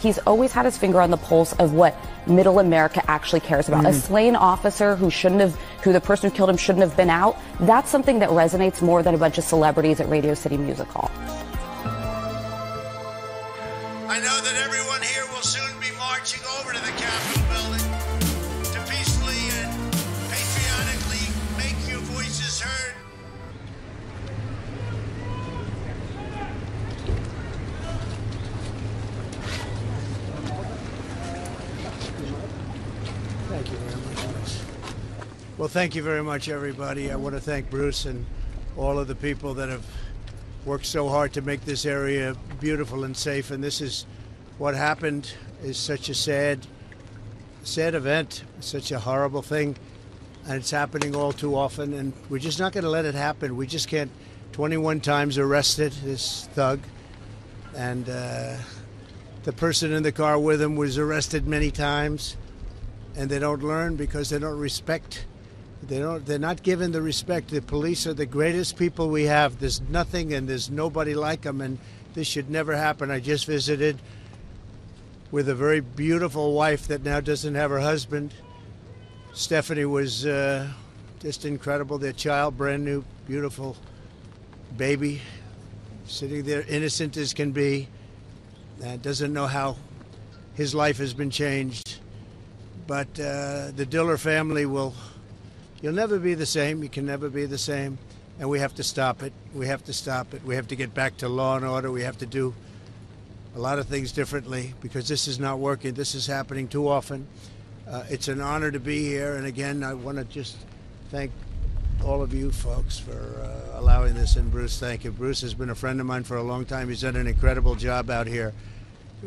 he's always had his finger on the pulse of what middle America actually cares about. Mm. A slain officer who shouldn't have, who the person who killed him shouldn't have been out. That's something that resonates more than a bunch of celebrities at Radio City Music Hall. I know that everyone here will soon be marching over to the Capitol building Thank you very much. Well, thank you very much, everybody. I want to thank Bruce and all of the people that have worked so hard to make this area beautiful and safe. And this is what happened is such a sad, sad event, such a horrible thing. And it's happening all too often. And we're just not going to let it happen. We just can't. 21 times arrested, this thug. And uh, the person in the car with him was arrested many times. And they don't learn because they don't respect they don't. They're not given the respect. The police are the greatest people we have. There's nothing, and there's nobody like them. And this should never happen. I just visited with a very beautiful wife that now doesn't have her husband. Stephanie was uh, just incredible. Their child, brand new, beautiful baby, sitting there, innocent as can be, and doesn't know how his life has been changed. But uh, the Diller family will You'll never be the same. You can never be the same. And we have to stop it. We have to stop it. We have to get back to law and order. We have to do a lot of things differently because this is not working. This is happening too often. Uh, it's an honor to be here. And again, I want to just thank all of you folks for uh, allowing this. And Bruce, thank you. Bruce has been a friend of mine for a long time. He's done an incredible job out here.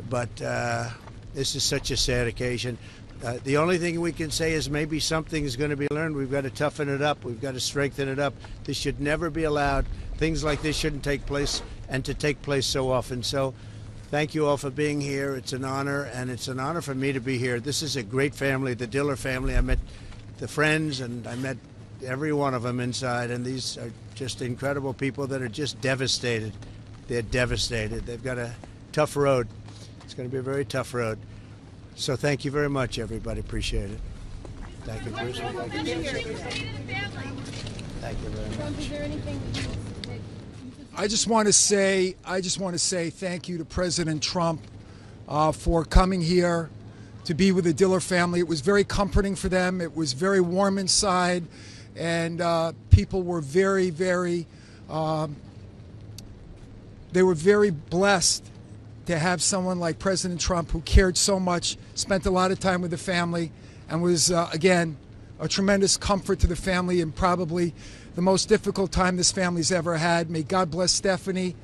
But uh, this is such a sad occasion. Uh, the only thing we can say is maybe something is going to be learned. We've got to toughen it up. We've got to strengthen it up. This should never be allowed. Things like this shouldn't take place and to take place so often. So thank you all for being here. It's an honor, and it's an honor for me to be here. This is a great family, the Diller family. I met the friends, and I met every one of them inside, and these are just incredible people that are just devastated. They're devastated. They've got a tough road. It's going to be a very tough road. So thank you very much, everybody. Appreciate it. Thank you, Bruce. Thank you, thank you very much. I just want to say, I just want to say thank you to President Trump uh, for coming here to be with the Diller family. It was very comforting for them. It was very warm inside, and uh, people were very, very, um, they were very blessed to have someone like President Trump who cared so much, spent a lot of time with the family, and was, uh, again, a tremendous comfort to the family and probably the most difficult time this family's ever had. May God bless Stephanie.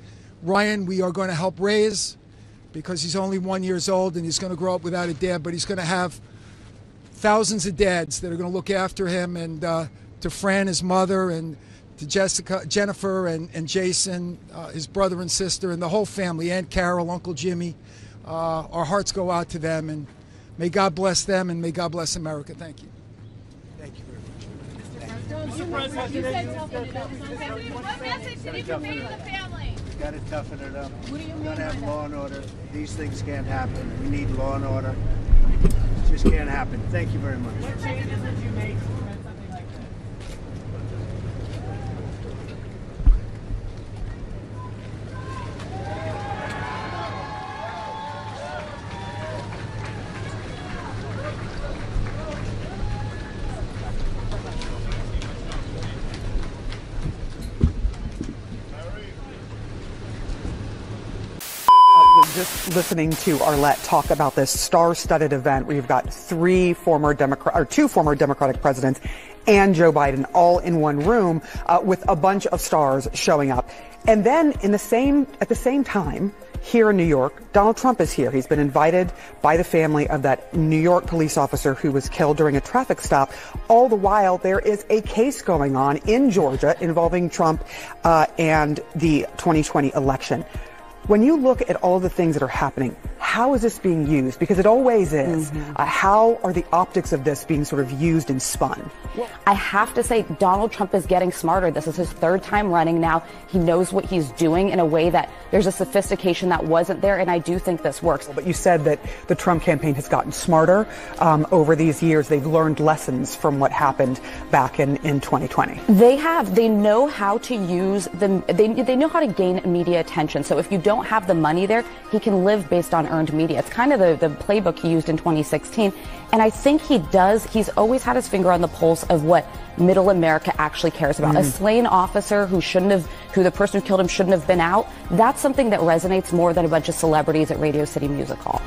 Ryan, we are going to help raise because he's only one years old and he's going to grow up without a dad, but he's going to have thousands of dads that are going to look after him and uh, to Fran, his mother, and to Jessica, Jennifer, and, and Jason, uh, his brother and sister, and the whole family, Aunt Carol, Uncle Jimmy. Uh, our hearts go out to them, and may God bless them, and may God bless America. Thank you. Thank you very much. Mr. President, you said something What message did you convey to the family? We've got to toughen it up. We've got to have law and order. These things can't happen. We need law and order. It just can't happen. Thank you very much. What changes would you make just listening to Arlette talk about this star-studded event where you've got three former Democrat or two former Democratic presidents and Joe Biden all in one room uh, with a bunch of stars showing up. And then in the same at the same time, here in New York, Donald Trump is here. He's been invited by the family of that New York police officer who was killed during a traffic stop. All the while, there is a case going on in Georgia involving Trump uh, and the 2020 election. When you look at all the things that are happening, how is this being used? Because it always is. Mm-hmm. Uh, how are the optics of this being sort of used and spun? I have to say, Donald Trump is getting smarter. This is his third time running now. He knows what he's doing in a way that there's a sophistication that wasn't there, and I do think this works. But you said that the Trump campaign has gotten smarter um, over these years. They've learned lessons from what happened back in, in 2020. They have. They know how to use the. They, they know how to gain media attention. So if you don't have the money there, he can live based on earned media. It's kind of the, the playbook he used in 2016. And I think he does, he's always had his finger on the pulse of what middle America actually cares about. Mm. A slain officer who shouldn't have, who the person who killed him shouldn't have been out. That's something that resonates more than a bunch of celebrities at Radio City Music Hall.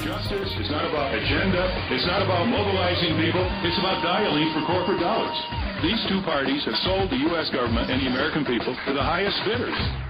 Justice, it's not about agenda, it's not about mobilizing people, it's about dialing for corporate dollars. These two parties have sold the U.S. government and the American people to the highest bidders.